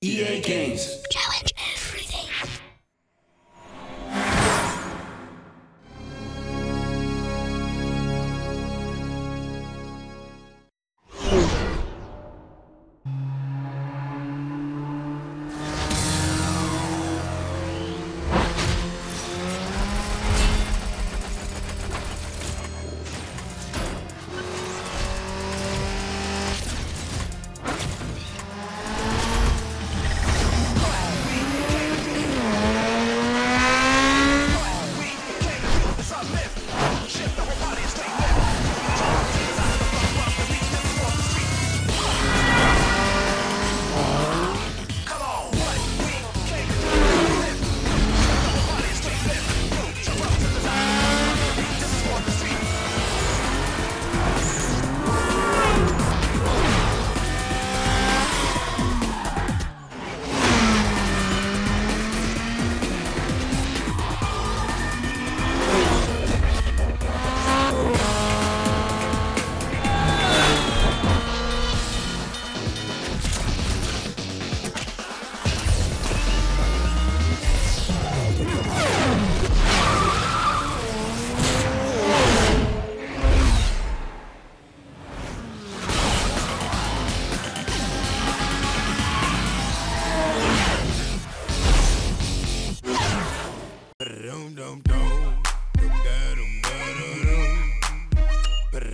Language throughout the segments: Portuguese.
EA Games.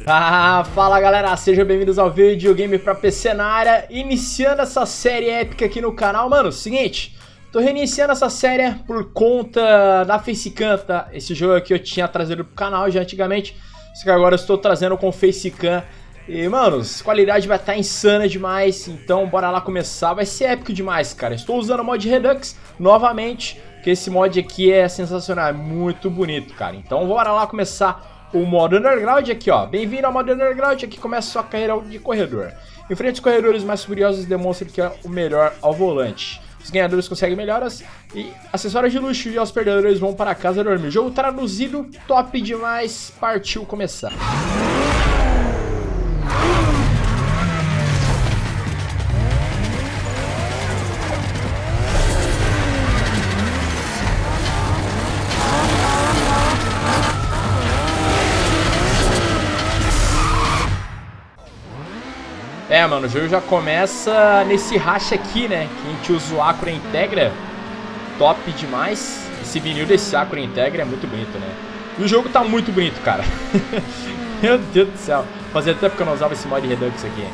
Ah, fala galera, sejam bem-vindos ao vídeo Game pra PC na área, iniciando essa série épica aqui no canal. Mano, seguinte, tô reiniciando essa série por conta da Facecam, tá? Esse jogo aqui eu tinha trazido pro canal já antigamente, só que agora eu estou trazendo com Facecam. E, mano, qualidade vai estar tá insana demais, então bora lá começar. Vai ser épico demais, cara. Estou usando o mod Redux novamente, que esse mod aqui é sensacional, é muito bonito, cara. Então bora lá começar o modo underground aqui, ó. Bem-vindo ao modo underground, aqui começa sua carreira de corredor. Enfrente os corredores mais furiosos e que é o melhor ao volante. Os ganhadores conseguem melhoras e acessórios de luxo e os perdedores vão para casa dormir. Jogo traduzido, top demais, partiu começar. É, mano, o jogo já começa nesse racha aqui, né? Que a gente usa o Acura Integra. Top demais. Esse vinil desse Acura Integra é muito bonito, né? E o jogo tá muito bonito, cara. Meu Deus do céu. Fazia tempo que eu não usava esse mod Redux aqui.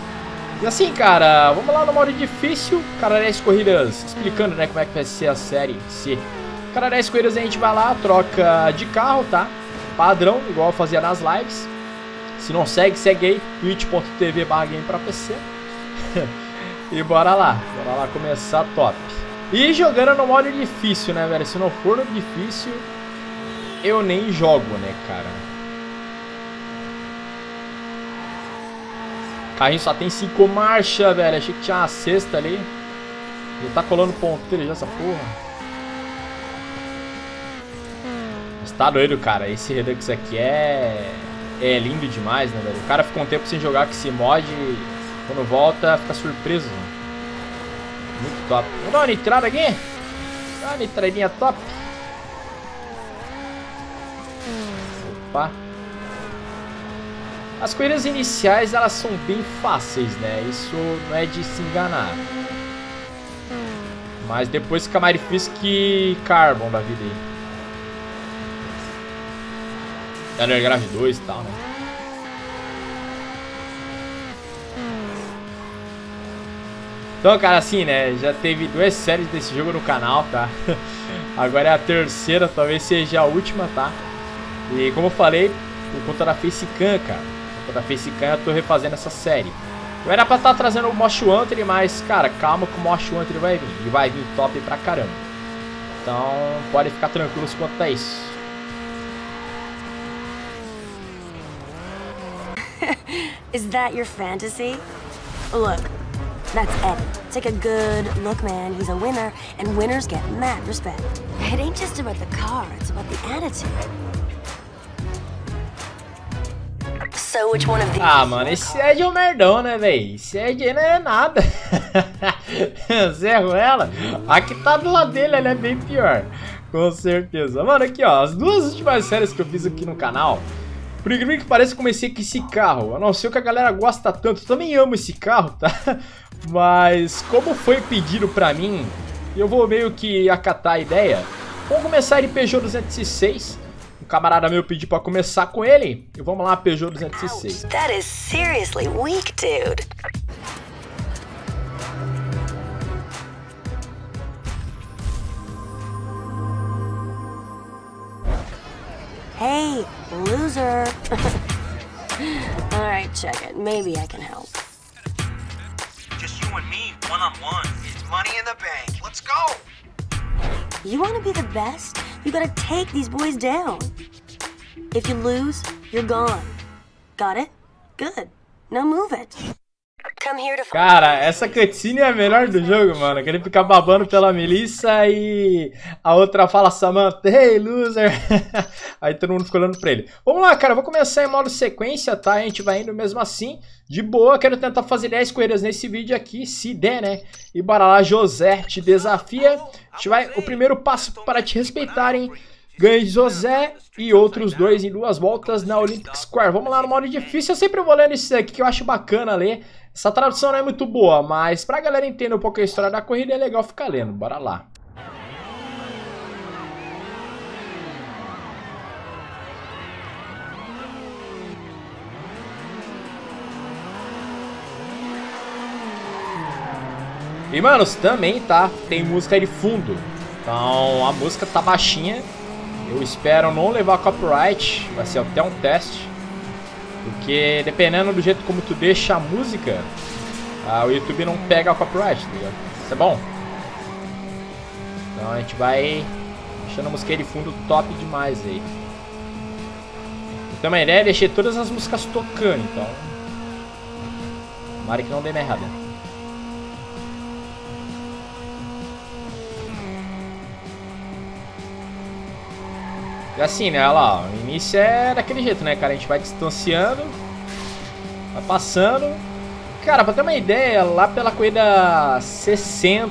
E assim, cara, vamos lá no modo difícil. Cara, 10 corridas, explicando, né, como é que vai ser a série em si. Cara, 10 corridas a gente vai lá, troca de carro, tá? Padrão, igual eu fazia nas lives. Se não segue, segue aí, twitch.tv barra PC. e bora lá, bora lá começar top. E jogando no modo difícil, né, velho? Se não for no difícil, eu nem jogo, né, cara? Carrinho só tem cinco marchas, velho. Achei que tinha uma sexta ali. Já tá colando ponteiro já essa porra. Mas tá doido, cara. Esse Redux aqui é é lindo demais, né, velho? O cara fica um tempo sem jogar com esse mod quando volta fica surpreso. Muito top. Vamos dar uma nitrada aqui? Dá uma nitradinha top. Opa. As corridas iniciais, elas são bem fáceis, né? Isso não é de se enganar. Mas depois fica mais difícil que Carbon da vida aí. Underground 2 e tal, né? Então, cara, assim, né? Já teve duas séries desse jogo no canal, tá? Agora é a terceira, talvez seja a última, tá? E como eu falei, por conta da Facecam, cara. Por conta da Facecam eu tô refazendo essa série. Eu era pra estar tá trazendo o Mosh Hunter, mas, cara, calma que o Mosh Hunter vai vir. E vai vir top pra caramba. Então, pode ficar tranquilos quanto a isso. Is that your fantasy? Look, that's Eddie. Take a good look, man. He's a winner, and winners get mad respect. It ain't just about the car, it's about the attitude. So which one of these? Ah, mano, esse Ed é um merdão, né, velho? Esse Ed não é nada. Zerro ela. A que tá do lado dele, ela é bem pior. Com certeza. Mano, aqui, ó. As duas últimas séries que eu fiz aqui no canal. Por incrível que pareça, comecei com esse carro. Eu não sei o que a galera gosta tanto. Eu também amo esse carro, tá? Mas como foi pedido pra mim, eu vou meio que acatar a ideia. Vamos começar em Peugeot 206. Um camarada meu pediu pra começar com ele. E vamos lá, Peugeot 206. That is seriously weak, dude. Hey, loser. Alright, check it. Maybe I can help. Just you and me, one on one. It's money in the bank. Let's go. You want to be the best? You gotta take these boys down. If you lose, you're gone. Got it? Good. Now move it. Cara, essa cutscene é a melhor do jogo, mano. Que ele fica babando pela Melissa e a outra fala Samantha, hey, loser. Aí todo mundo fica olhando pra ele. Vamos lá, cara. Vou começar em modo sequência, tá? A gente vai indo mesmo assim. De boa, quero tentar fazer 10 corridas nesse vídeo aqui, se der, né? E bora lá, José te desafia. A gente vai, o primeiro passo para te respeitarem. Ganhe José e outros dois em duas voltas na Olympic Square. Vamos lá no modo difícil. Eu sempre vou lendo isso aqui que eu acho bacana ler. Essa tradução não é muito boa, mas pra galera entender um pouco a história da corrida é legal ficar lendo. Bora lá. E, manos, também, tá? Tem música aí de fundo. Então, a música tá baixinha. Eu espero não levar copyright. Vai ser até um teste. Porque dependendo do jeito como tu deixa a música, ah, o YouTube não pega copyright, tá ligado? Isso é bom. Então a gente vai deixando a música de fundo top demais aí. Então a ideia é deixar todas as músicas tocando, então. Tomara que não dê merda. E assim, né, olha lá, o início é daquele jeito, né, cara? A gente vai distanciando, vai passando. Cara, pra ter uma ideia, lá pela corrida 60,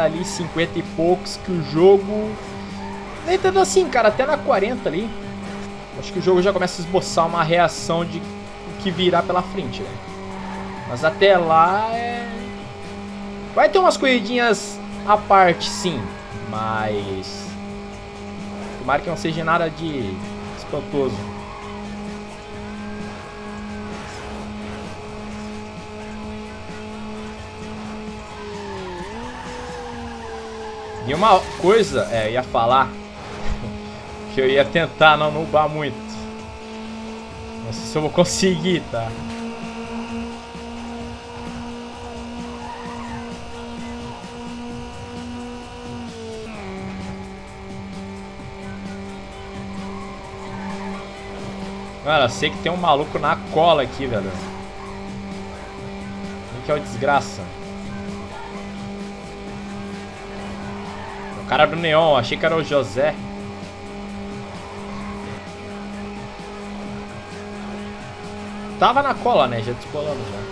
ali 50 e poucos, que o jogo... Nem tanto assim, cara, até na 40 ali. Acho que o jogo já começa a esboçar uma reação de o que virá pela frente, né? Mas até lá é... Vai ter umas corridinhas à parte, sim, mas... Tomara que não seja nada de espantoso. E uma coisa, é, ia falar que eu ia tentar não nubar muito. Não sei se eu vou conseguir, tá? Mano, eu sei que tem um maluco na cola aqui, velho. Quem que é o desgraça? O cara do neon, achei que era o José. Tava na cola, né? Já descolamos já.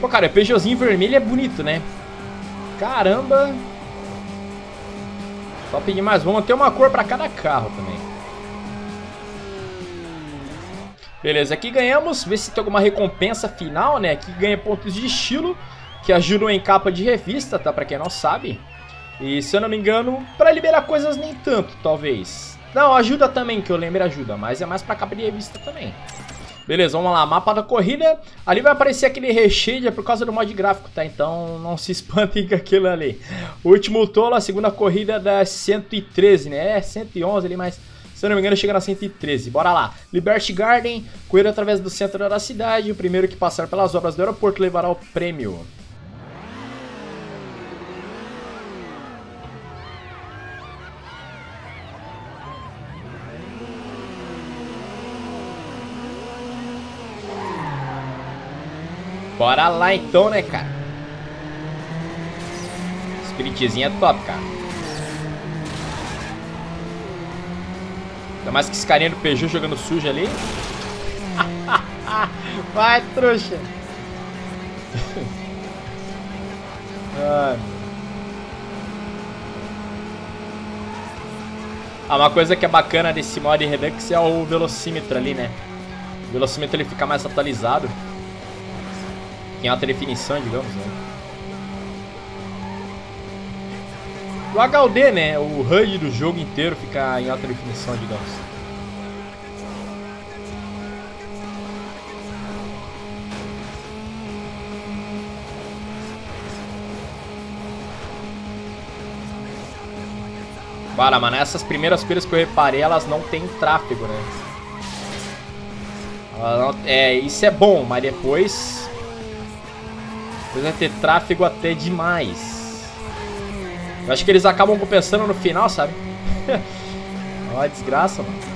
Pô, cara, o Peugeotzinho vermelho é bonito, né? Caramba! Top demais. Vamos ter uma cor para cada carro também. Beleza, aqui ganhamos. Ver se tem alguma recompensa final, né? Aqui ganha pontos de estilo. Que ajudam em capa de revista, tá? Pra quem não sabe. E se eu não me engano, para liberar coisas nem tanto, talvez. Não, ajuda também, que eu lembro ajuda. Mas é mais pra capa de revista também. Beleza, vamos lá, mapa da corrida. Ali vai aparecer aquele recheio é por causa do mod gráfico, tá? Então não se espantem com aquilo ali. O último tolo, a segunda corrida da 113, né? É 111 ali, mas se eu não me engano chega na 113. Bora lá. Liberty Garden, corrida através do centro da cidade. O primeiro que passar pelas obras do aeroporto levará o prêmio. Bora lá então, né, cara? Spiritzinho é top, cara. Ainda mais que esse carinha do Peugeot jogando sujo ali. Vai, trouxa. Ah, uma coisa que é bacana desse mod Redux é o velocímetro ali, né? O velocímetro ele fica mais atualizado. Em alta definição, digamos, né? O HD, né? O HUD do jogo inteiro fica em alta definição, digamos. Para, mano, essas primeiras coisas que eu reparei, elas não tem tráfego, né? É, isso é bom, mas depois... Depois vai ter tráfego até demais. Eu acho que eles acabam compensando no final, sabe? Olha a desgraça, mano.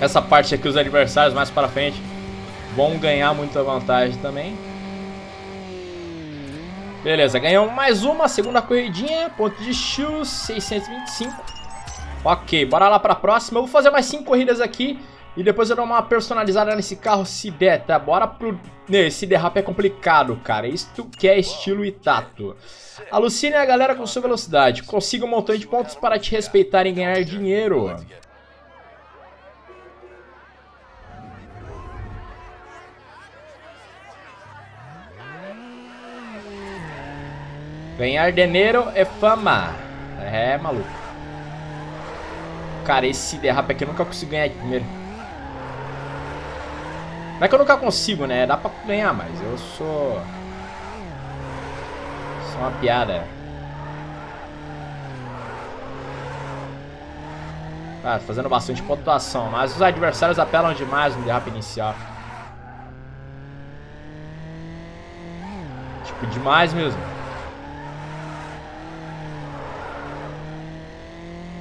Essa parte aqui, os adversários mais para frente vão ganhar muita vantagem também. Beleza, ganhamos mais uma, segunda corridinha, ponto de shoes, 625. Ok, bora lá pra próxima. Eu vou fazer mais 5 corridas aqui e depois eu dou uma personalizada nesse carro se der, tá? Bora pro... Esse derrape é complicado, cara. Isto que é estilo Itato. Alucine a galera com sua velocidade. Consiga um montão de pontos para te respeitar e ganhar dinheiro. Ganhar dinheiro é fama. É, maluco. Cara, esse derrape aqui eu nunca consigo ganhar de primeiro. Não é que eu nunca consigo, né? Dá pra ganhar, mas eu sou... Sou uma piada. Tá, fazendo bastante pontuação, mas os adversários apelam demais no derrape inicial. Tipo, demais mesmo.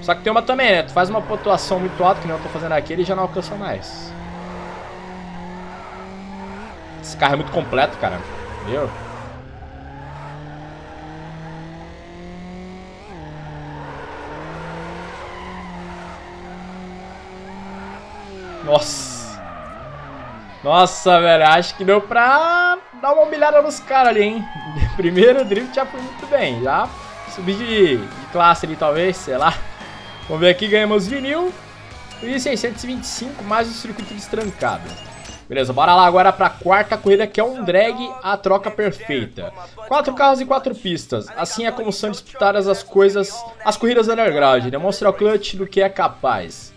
Só que tem uma também, né? Tu faz uma pontuação muito alta, que nem eu tô fazendo aqui, ele já não alcança mais. Esse carro é muito completo, cara. Viu? Nossa. Nossa, velho. Acho que deu pra dar uma humilhada nos caras ali, hein? Primeiro drift já foi muito bem. Já subi de, de classe ali, talvez, sei lá. Vamos ver aqui, ganhamos vinil e 625 mais o circuito destrancado. Beleza, bora lá agora para a quarta corrida que é um drag a troca perfeita. Quatro carros e quatro pistas. Assim é como são disputadas as coisas, as corridas underground. Demonstra o clutch do que é capaz.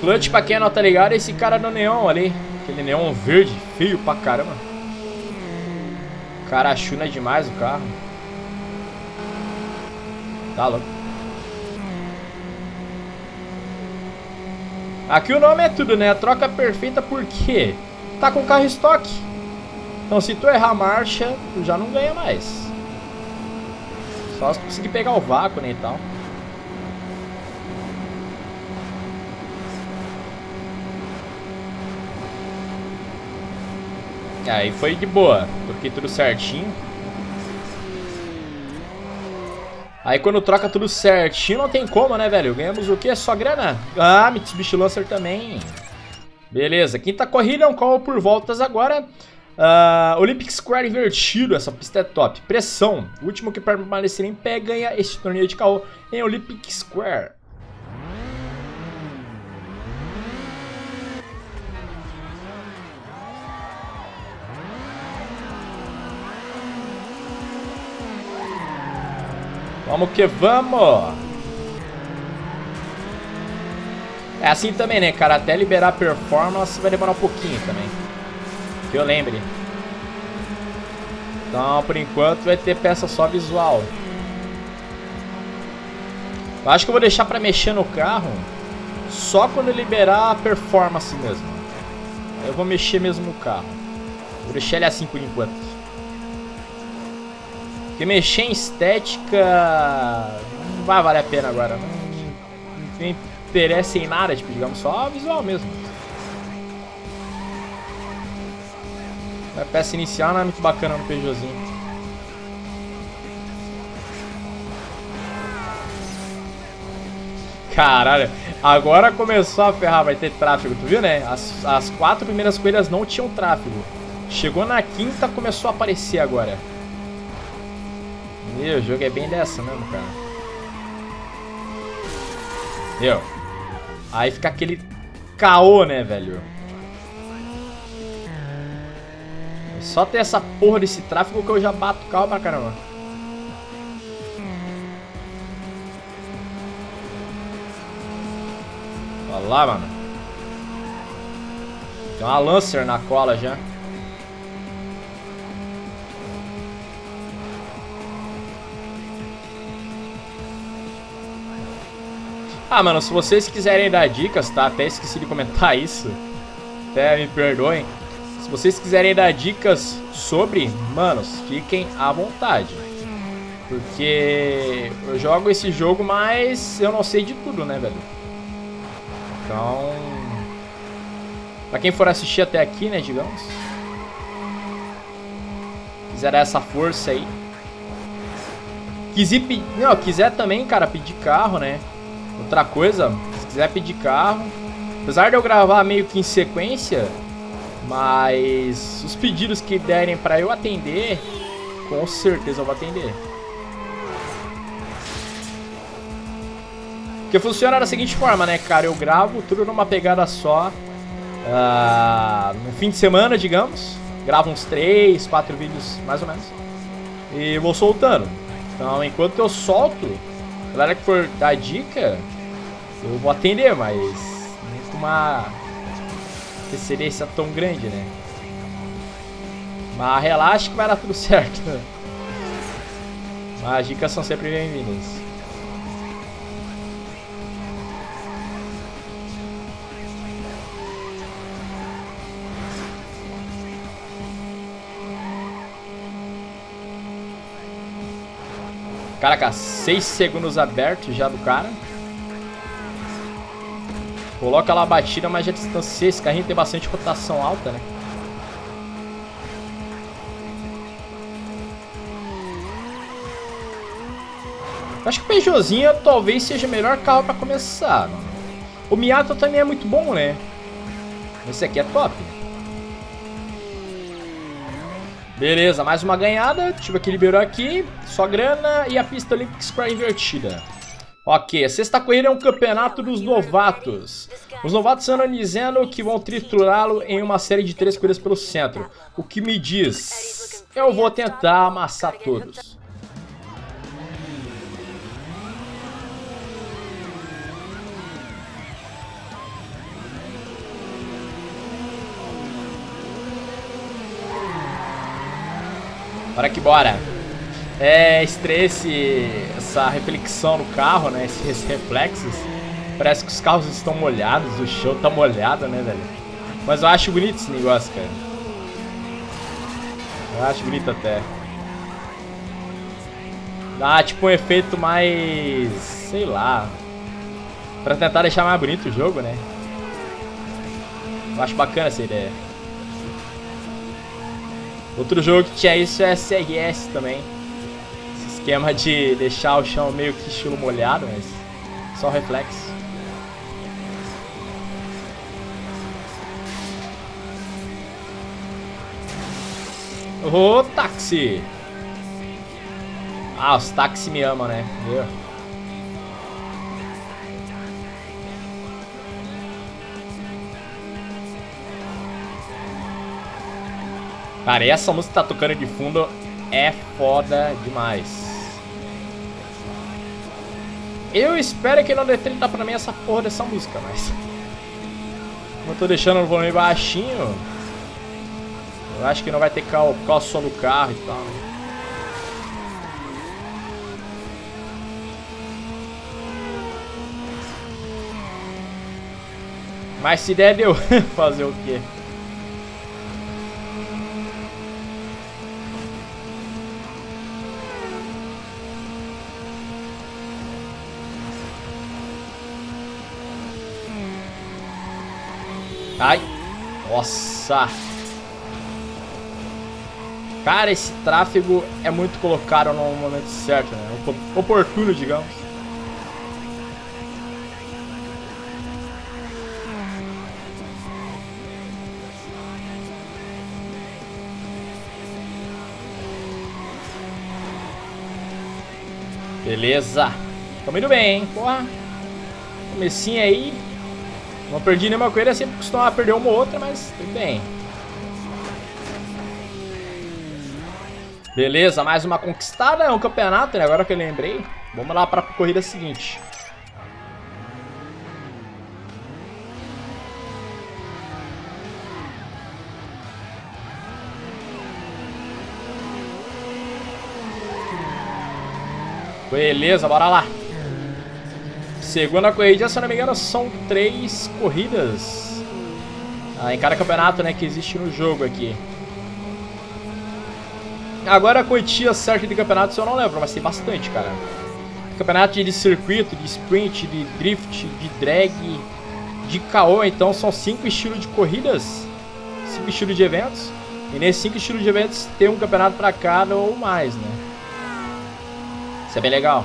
Clutch, pra quem não tá ligado, é esse cara do neon ali. Aquele neon verde, feio pra caramba. Cara, chuna demais o carro. Tá louco. Aqui o nome é tudo, né? A troca perfeita porque tá com carro estoque. Então se tu errar a marcha, tu já não ganha mais. Só se conseguir pegar o vácuo, né, e tal. Aí foi de boa, porque tudo certinho. Aí quando troca tudo certinho, não tem como, né, velho? Ganhamos o quê? Só grana. Ah, Mitsubishi Lancer também. Beleza, quinta corrida é um call por voltas agora. Uh, Olympic Square invertido, essa pista é top. Pressão, o último que permanecer em pé ganha este torneio de carro em Olympic Square. Vamos que vamos! É assim também, né, cara? Até liberar performance vai demorar um pouquinho também. Que eu lembre. Então, por enquanto, vai ter peça só visual. Eu acho que eu vou deixar pra mexer no carro só quando liberar a performance mesmo. Eu vou mexer mesmo no carro. Vou deixar ele assim por enquanto. Porque mexer em estética não vai valer a pena agora. Não, não interessa em nada, tipo, digamos, só visual mesmo. A peça inicial não é muito bacana no Peugeotzinho. Caralho, agora começou a ferrar, vai ter tráfego, tu viu, né? As, as quatro primeiras corridas não tinham tráfego. Chegou na quinta, começou a aparecer agora. Meu, o jogo é bem dessa mesmo, cara. Meu. Aí fica aquele caô, né, velho? Só ter essa porra desse tráfego que eu já bato carro pra caramba. Olha lá, mano. Tem uma Lancer na cola já. Ah, mano, se vocês quiserem dar dicas, tá? Até esqueci de comentar isso. Até me perdoem. Se vocês quiserem dar dicas sobre, manos, fiquem à vontade. Porque eu jogo esse jogo, mas eu não sei de tudo, né, velho? Então... Pra quem for assistir até aqui, né, digamos. Quiser essa força aí. Quiser, não, quiser também, cara, pedir carro, né? Outra coisa, se quiser pedir carro, apesar de eu gravar meio que em sequência, mas os pedidos que derem para eu atender, com certeza eu vou atender. Porque funciona da seguinte forma, né, cara? Eu gravo tudo numa pegada só. Uh, no fim de semana, digamos. Gravo uns 3, 4 vídeos, mais ou menos. E vou soltando. Então, enquanto eu solto, galera que for dar dica, eu vou atender, mas não com uma antecedência tão grande, né? Mas relaxa que vai dar tudo certo. Mas as dicas são sempre bem-vindas. Caraca, 6 segundos abertos já do cara. Coloca lá a batida, mas já distancia. Esse carrinho tem bastante rotação alta, né? Acho que o Peugeotzinho talvez seja o melhor carro para começar. O Miata também é muito bom, né? Esse aqui é top. Beleza, mais uma ganhada. Eu ver que liberou aqui. Só grana e a pista Olympic Square invertida. Ok, a sexta corrida é um campeonato dos novatos. Os novatos andam dizendo que vão triturá-lo em uma série de três corridas pelo centro. O que me diz? Eu vou tentar amassar todos. Bora que bora. É estresse, essa reflexão no carro, né? Esses reflexos. Parece que os carros estão molhados, o chão tá molhado, né, velho? Mas eu acho bonito esse negócio, cara. Eu acho bonito até. Dá tipo um efeito mais... sei lá. Pra tentar deixar mais bonito o jogo, né? Eu acho bacana essa ideia. Outro jogo que tinha isso é CRS também. Esse esquema de deixar o chão meio que estilo molhado, mas só reflexo. Ô, táxi! Ah, os táxis me amam, né? Viu? Cara, essa música que tá tocando de fundo é foda demais. Eu espero que não dê 30 pra mim essa porra dessa música, mas... Como eu tô deixando o volume baixinho... Eu acho que não vai ter cal, cal som do carro e tal? Mas se der, deu. Fazer o quê? Ai. Nossa. Cara, esse tráfego é muito colocado no momento certo, né? Oportuno, digamos. Beleza. Tamo indo bem, hein? Porra. Comecinho aí. Não perdi nenhuma corrida, sempre costumava perder uma ou outra, mas tudo bem. Beleza, mais uma conquistada, é um campeonato, né? Agora que eu lembrei. Vamos lá para a corrida seguinte. Beleza, bora lá. Segunda corrida, se eu não me engano, são três corridas. Ah, em cada campeonato, né, que existe no jogo aqui. Agora a quantia certa de campeonatos eu não lembro, mas tem bastante, cara. Campeonato de circuito, de sprint, de drift, de drag, de KO, então são cinco estilos de corridas, cinco estilos de eventos. E nesses cinco estilos de eventos tem um campeonato para cada ou mais, né? Isso é bem legal.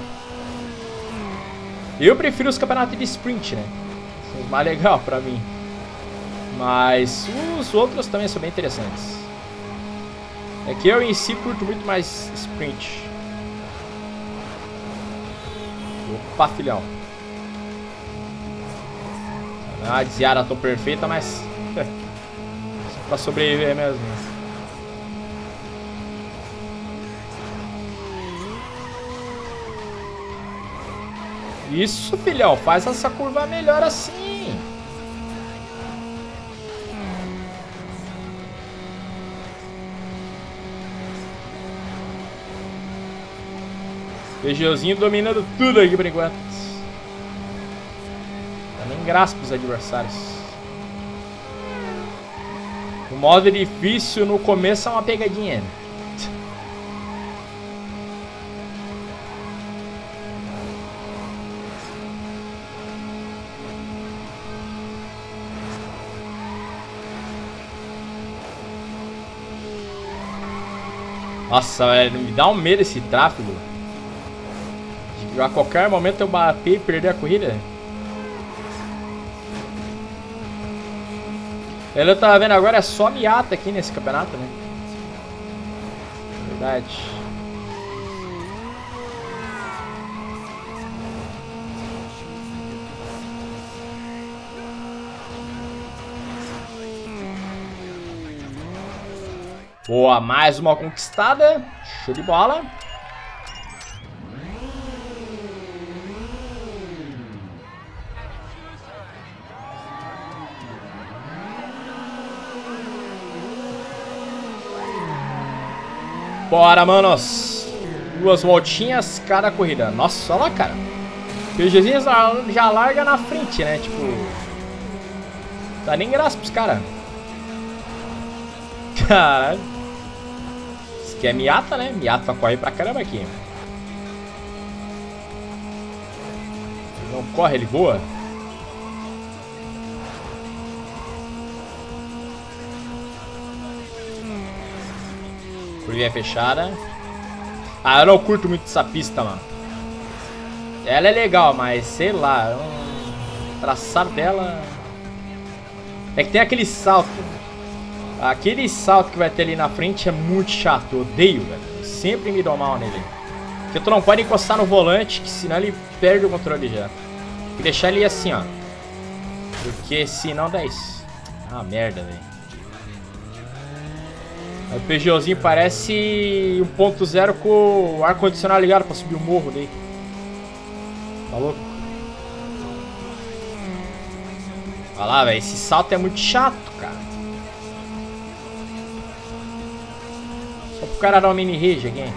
Eu prefiro os campeonatos de sprint, né? São mais legal pra mim. Mas os outros também são bem interessantes. É que eu em si curto muito mais sprint. Opa, filhão. Ah, desviada tô perfeita, mas... Pra sobreviver mesmo. Isso, filhão. Faz essa curva melhor assim. Peugeotzinho dominando tudo aqui por enquanto. Nem graça pros adversários. O modo difícil no começo é uma pegadinha. Nossa, velho, me dá um medo esse tráfego. A qualquer momento eu bater e perder a corrida. Ele eu tava vendo agora, é só Miata aqui nesse campeonato, né? Verdade. Boa, mais uma conquistada. Show de bola. Bora, manos. Duas voltinhas cada corrida. Nossa, olha lá, cara. O já larga na frente, né? Tipo... Dá nem graça pros caras. Caralho que é Miata, né? Miata corre pra caramba aqui. Ele não corre, ele voa. Curvinha fechada. Ah, eu não curto muito essa pista, mano. Ela é legal, mas sei lá. O traçado dela... É que tem aquele salto Aquele salto que vai ter ali na frente é muito chato. Eu odeio, velho. sempre me dou mal nele. Porque tu não pode encostar no volante, que senão ele perde o controle já. Que deixar ele assim, ó. Porque senão dá isso. Ah, merda, velho. O Peugeotzinho parece 1.0 com o ar-condicionado ligado pra subir o morro daí. Tá louco? Olha lá, velho. Esse salto é muito chato, cara. O cara dar uma mini rage aqui.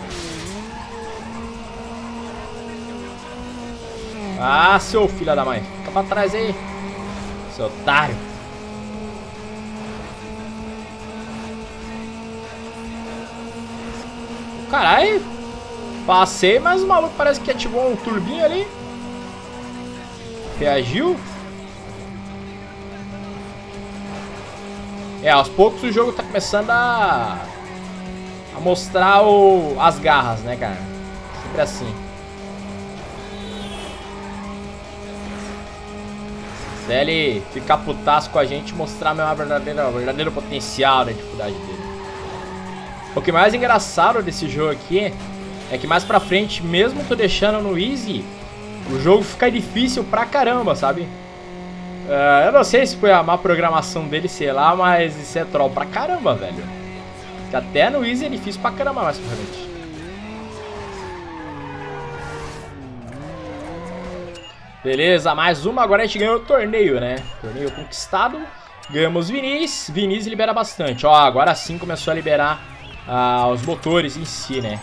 Ah, seu filho da mãe. Fica pra trás aí. Seu otário. Caralho. Passei, mas o maluco parece que ativou um turbinho ali. Reagiu. É, aos poucos o jogo tá começando a... A mostrar o... as garras, né, cara? Sempre assim. Até ele ficar putaço com a gente mostrar meu verdadeiro, verdadeiro potencial da dificuldade dele. O que mais engraçado desse jogo aqui é que mais pra frente, mesmo tu deixando no easy, o jogo fica difícil pra caramba, sabe? Uh, eu não sei se foi a má programação dele, sei lá, mas isso é troll pra caramba, velho. Que até no easy é difícil pra caramba mais pra frente. Beleza, mais uma. Agora a gente ganhou o torneio, né? Torneio conquistado. Ganhamos Vinícius. Vinícius libera bastante. Ó, agora sim começou a liberar uh, os motores em si, né?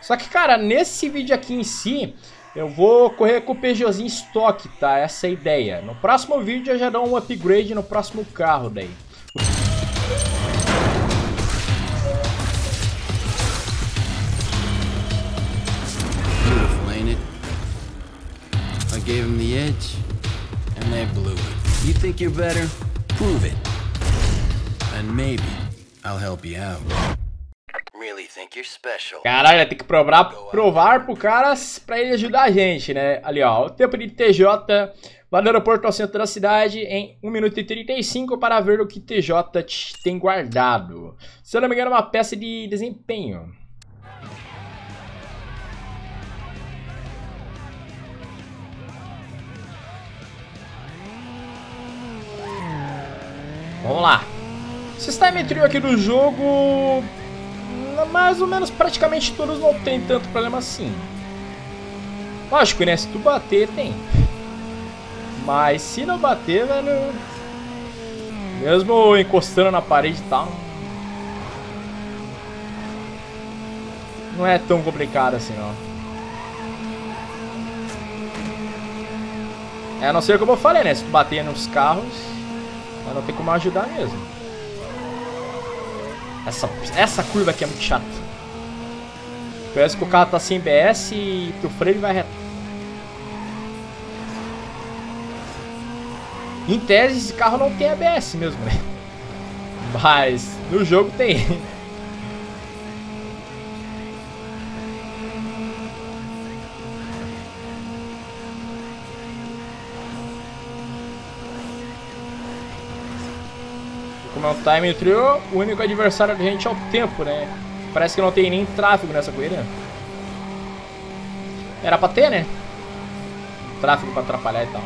Só que, cara, nesse vídeo aqui em si, eu vou correr com o Peugeotzinho estoque, tá? Essa é a ideia. No próximo vídeo eu já dou um upgrade no próximo carro daí. Gave them the edge, and they blew it. You think you're better? Prove it. And maybe I'll help you out. Caralho, tem que provar, provar pro cara pra ele ajudar a gente, né? Ali, ó, o tempo de TJ vai do aeroporto ao centro da cidade em 1 minuto e 35 para ver o que TJ tem guardado. Se eu não me engano, é uma peça de desempenho. Vamos lá. Sistema trio aqui do jogo mais ou menos praticamente todos não tem tanto problema assim. Lógico, né? Se tu bater, tem. Mas se não bater, velho... Mesmo encostando na parede e tal... Não é tão complicado assim, não. É, a não ser como eu falei, né? Se tu bater nos carros, não tem como ajudar mesmo. Essa, essa curva aqui é muito chata. Parece que o carro tá sem BS e o freio vai reto. Em tese, esse carro não tem ABS mesmo, né? Mas no jogo tem. Um time trio, o único adversário da gente é o tempo, né? Parece que não tem nem tráfego nessa corrida. Era pra ter, né? Tráfego pra atrapalhar e tal.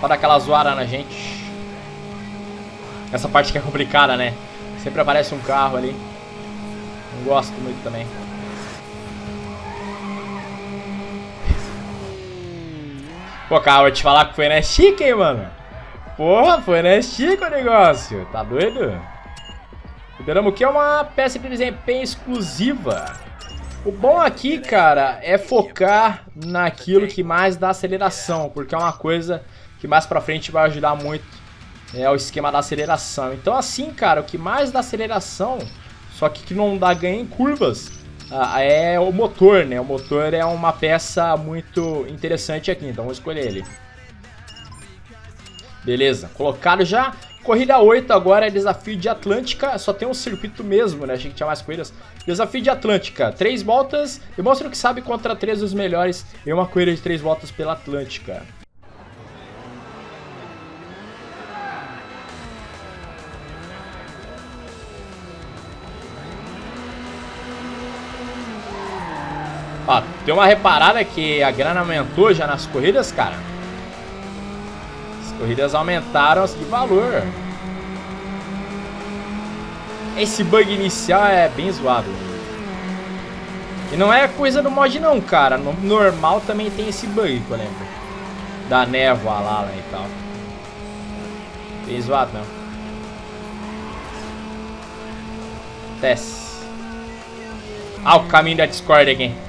Só aquela zoada na gente. Essa parte que é complicada, né? Sempre aparece um carro ali. Não gosto muito também. Pô, cara, vou te falar que foi na chique, hein, mano. Porra, foi na chique o negócio. Tá doido? O que é uma peça de desempenho exclusiva. O bom aqui, cara, é focar naquilo que mais dá aceleração, porque é uma coisa que mais pra frente vai ajudar muito é o esquema da aceleração. Então assim, cara, o que mais dá aceleração, só que que não dá ganho em curvas, é o motor, né? O motor é uma peça muito interessante aqui, então vou escolher ele. Beleza, colocado já. Corrida 8 agora é desafio de Atlântica, só tem um circuito mesmo, né? Achei que tinha mais corridas. Desafio de Atlântica, três voltas, demonstra o que sabe contra três dos melhores em uma corrida de três voltas pela Atlântica. Ó, tem uma reparada que a grana aumentou já nas corridas, cara. As corridas aumentaram de valor. Esse bug inicial é bem zoado. E não é coisa do mod não, cara. No normal também tem esse bug, eu lembro. Da névoa lá, lá e tal. Bem zoado, não. Desce. Ah, o caminho da Discord aqui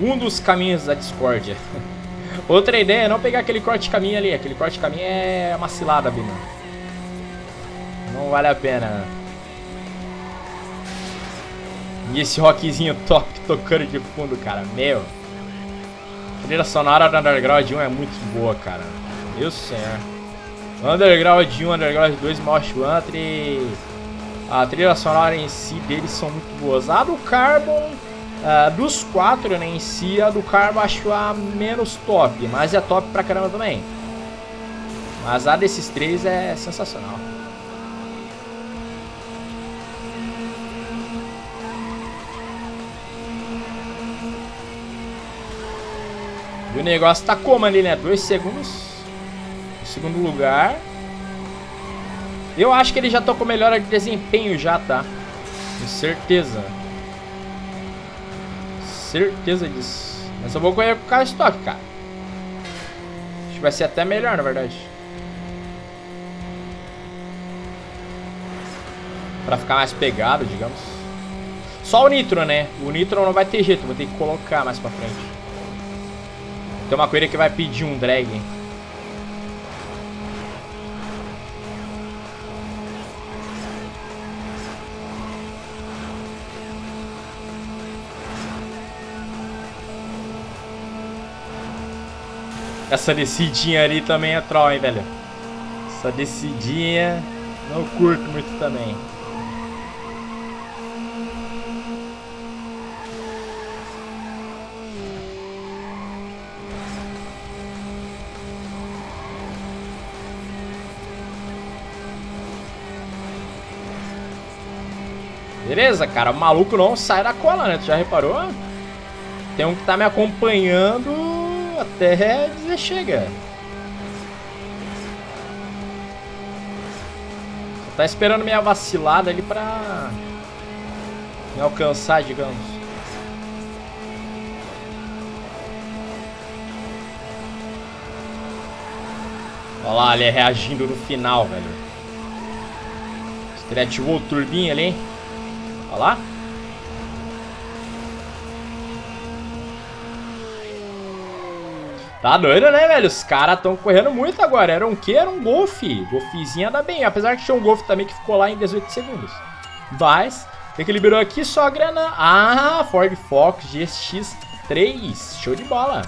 um dos caminhos da discórdia. Outra ideia é não pegar aquele corte de caminho ali. Aquele corte de caminho é uma cilada. Não vale a pena. E esse rockzinho top tocando de fundo, cara. Meu. A trilha sonora da Underground 1 é muito boa, cara. Meu senhor. Underground 1, Underground 2, Mosh Country. A trilha sonora em si deles são muito boas. A do Carbon, uh, dos quatro né, em si, a do Carbon acho a menos top. Mas é top pra caramba também. Mas a desses três é sensacional. E o negócio tá como ali, né? Dois segundos. Em segundo lugar. Eu acho que ele já com melhora de desempenho já, tá? Com certeza. Certeza disso. Mas eu vou correr com o carro estoque, cara. Acho que vai ser até melhor, na verdade. Pra ficar mais pegado, digamos. Só o nitro, né? O nitro não vai ter jeito, vou ter que colocar mais pra frente. Tem uma coisa que vai pedir um drag. Essa descidinha ali também é troll, hein, velho. Essa descidinha não curto muito também. Beleza, cara. O maluco não sai da cola, né? Tu já reparou? Tem um que tá me acompanhando até dizer chega. Só tá esperando minha vacilada ali pra me alcançar, digamos. Olha lá, ele reagindo no final, velho. Ativou o turbinho ali, hein? Olha lá. Tá doido, né, velho? Os caras estão correndo muito agora. Era um que? Era um Golf. Golfzinho anda bem. Apesar que tinha um Golf também que ficou lá em 18 segundos. Mas, o que liberou aqui? Só a grana. Ah, Ford Fox GX3. Show de bola.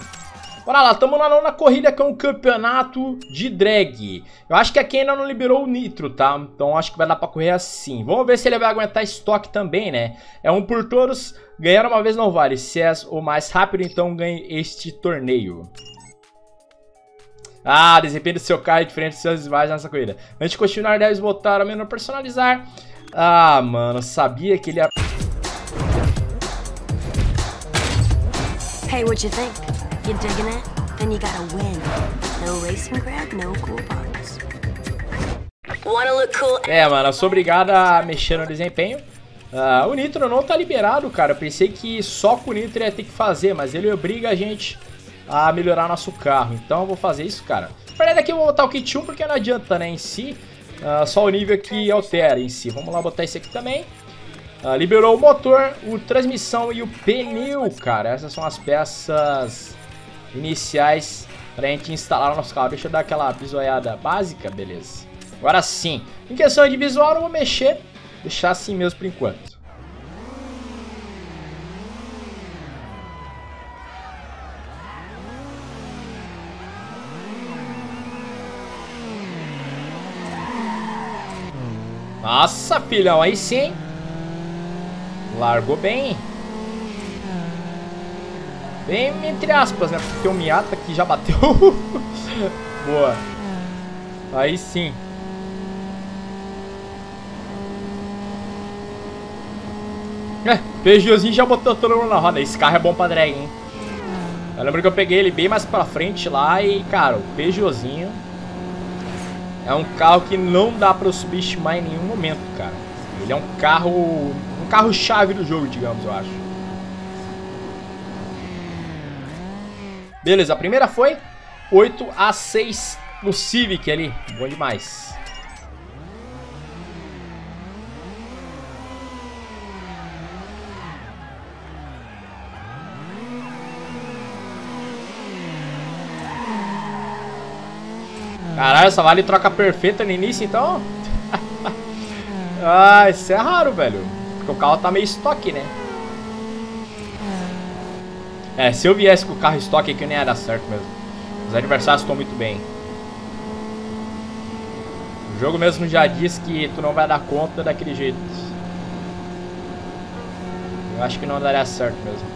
Bora lá, estamos na corrida que é um campeonato de drag. Eu acho que aqui ainda não liberou o nitro, tá? Então acho que vai dar pra correr assim. Vamos ver se ele vai aguentar estoque também, né? É um por todos, ganhar uma vez não vale. Se é o mais rápido, então ganhe este torneio. Ah, desempenho do seu carro é diferente dos seus rivais nessa corrida. Antes de continuar, deve voltar ao menu personalizar. Ah, mano, sabia que ele ia... Hey, what you think? You digging it? Then you gotta win. No racing grab, no cool? É, mano, eu sou obrigado a mexer no desempenho. Uh, o Nitro não tá liberado, cara. Eu pensei que só com o Nitro ia ter que fazer, mas ele obriga a gente a melhorar nosso carro. Então eu vou fazer isso, cara. Na verdade aqui eu vou botar o kit 1 porque não adianta, né, em si. Uh, só o nível que altera em si. Vamos lá botar esse aqui também. Uh, liberou o motor, o transmissão e o pneu, cara. Essas são as peças iniciais pra gente instalar o nosso carro. Deixa eu dar aquela bisoiada básica, beleza. Agora sim, em questão de visual, não vou mexer, deixar assim mesmo por enquanto. Nossa, filhão, aí sim. Largou bem. Bem entre aspas, né? Porque o Miata aqui já bateu. Boa. Aí sim. É, Peugeotzinho já botou todo mundo na roda. Esse carro é bom pra drag, hein? Eu lembro que eu peguei ele bem mais pra frente lá e, cara, o Peugeotzinho é um carro que não dá eu subestimar em nenhum momento, cara. Ele é um carro, um carro-chave do jogo, digamos, eu acho. Beleza, a primeira foi 8 a 6 no Civic ali. Bom demais. Caralho, essa vale troca perfeita no início, então? ah, isso é raro, velho. Porque o carro tá meio estoque, né? É, se eu viesse com o carro estoque aqui, nem ia dar certo mesmo. Os adversários estão muito bem. jogo mesmo já diz que tu não vai dar conta daquele jeito. Eu acho que não daria certo mesmo.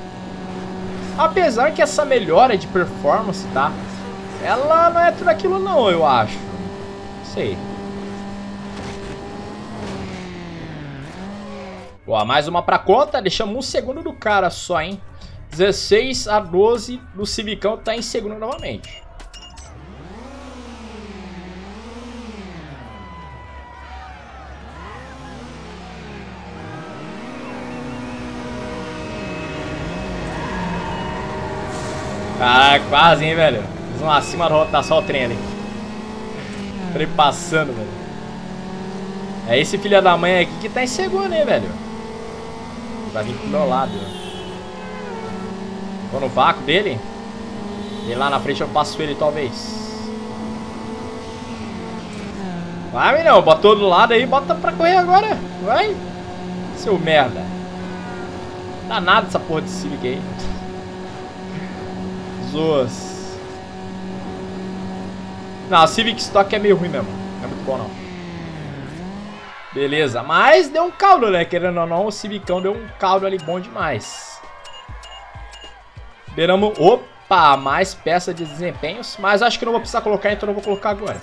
Apesar que essa melhora de performance, tá? Ela não é tudo aquilo não, eu acho. Sei. Boa, mais uma pra conta. Deixamos um segundo do cara só, hein? 16 a 12 do Civicão tá em segundo novamente. Caraca, quase, hein, velho. Fiz uma acima da rotação o trem ali. Trem passando, velho. É esse filho da mãe aqui que tá em segundo, hein, velho. Vai vir pro meu lado. Vou no vácuo dele. E lá na frente eu passo ele, talvez. Vai, não. Botou do lado aí, bota pra correr agora. Vai. Seu merda. Dá nada essa porra de Civic aí. Zoas. Não, a Civic Stock é meio ruim mesmo. Não é muito bom, não. Beleza, mas deu um caldo, né? Querendo ou não, o Civicão deu um caldo ali bom demais. Liberamos... Opa, mais peça de desempenhos. Mas acho que não vou precisar colocar, então não vou colocar agora.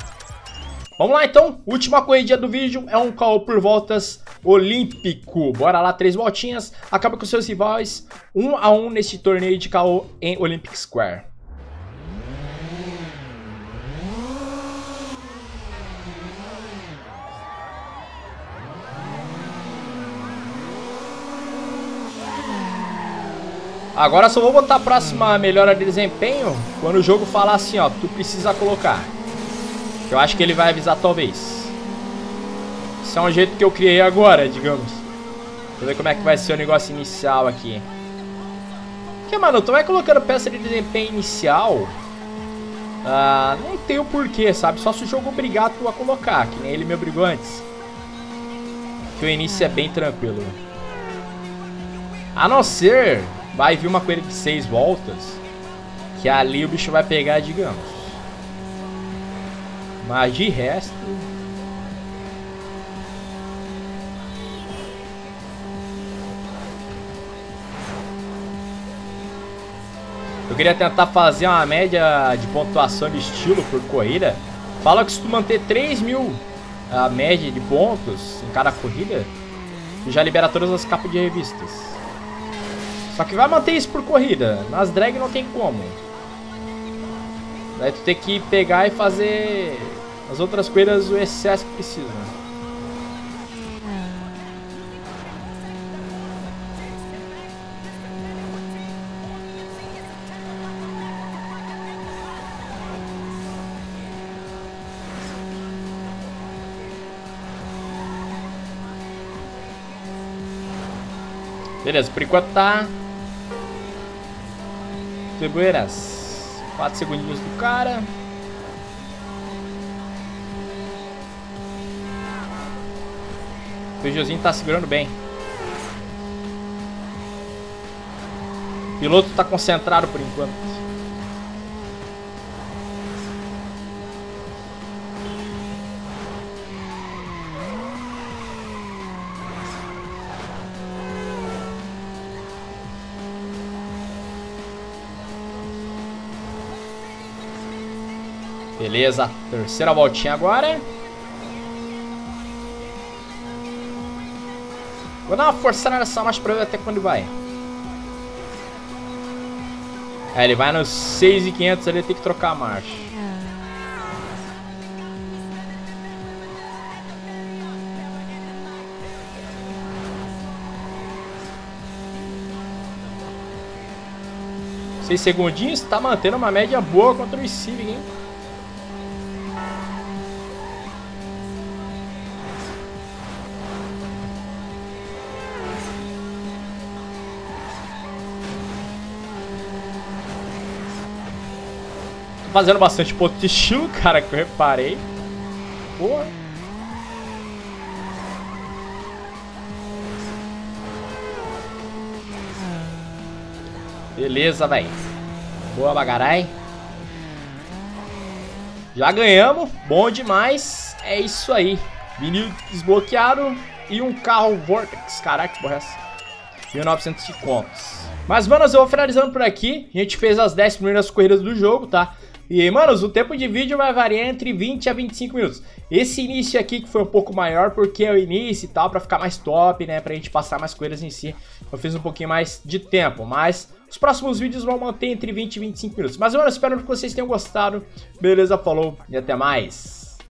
Vamos lá, então. Última corrida do vídeo é um call por voltas olímpico. Bora lá, três voltinhas. Acaba com seus rivais um a um neste torneio de KO em Olympic Square. Agora só vou botar a próxima melhora de desempenho quando o jogo falar assim, ó, tu precisa colocar. Eu acho que ele vai avisar talvez. Isso é um jeito que eu criei agora, digamos. Vou ver como é que vai ser o negócio inicial aqui. Porque, mano, tu vai colocando peça de desempenho inicial... Ah, não tem o porquê, sabe? Só se o jogo obrigar tu a colocar, que nem ele me obrigou antes. Que o início é bem tranquilo. A não ser vai vir uma corrida de seis voltas, que ali o bicho vai pegar, digamos. Mas de resto... Eu queria tentar fazer uma média de pontuação de estilo por corrida. Fala que se tu manter 3 mil a média de pontos em cada corrida, tu já libera todas as capas de revistas. Só que vai manter isso por corrida. Nas drag não tem como. Daí tu tem que pegar e fazer as outras coisas o excesso que precisa. Beleza, por enquanto tá Figueiras. 4 segundinhos do cara. O Peugeotzinho tá segurando bem. O piloto tá concentrado por enquanto. Beleza, terceira voltinha agora. Vou dar uma forçada nessa marcha pra ver até quando vai. É, ele vai nos 6,500 ele tem que trocar a marcha. Seis segundinhos, tá mantendo uma média boa contra o Civic, hein? Fazendo bastante ponto de cara, que eu reparei. Boa. Beleza, velho. Boa, bagarai. Já ganhamos. Bom demais. é isso aí. Vinil desbloqueado e um carro Vortex. Caraca, que porra é essa? 1.900 contos. Mas, manos, eu vou finalizando por aqui. A gente fez as 10 primeiras corridas do jogo, tá? E, manos, o tempo de vídeo vai variar entre 20 a 25 minutos. Esse início aqui que foi um pouco maior, porque é o início e tal, pra ficar mais top, né? Pra gente passar mais corridas em si. Eu fiz um pouquinho mais de tempo, mas os próximos vídeos vão manter entre 20 e 25 minutos. Mas, mano, espero que vocês tenham gostado. Beleza, falou e até mais.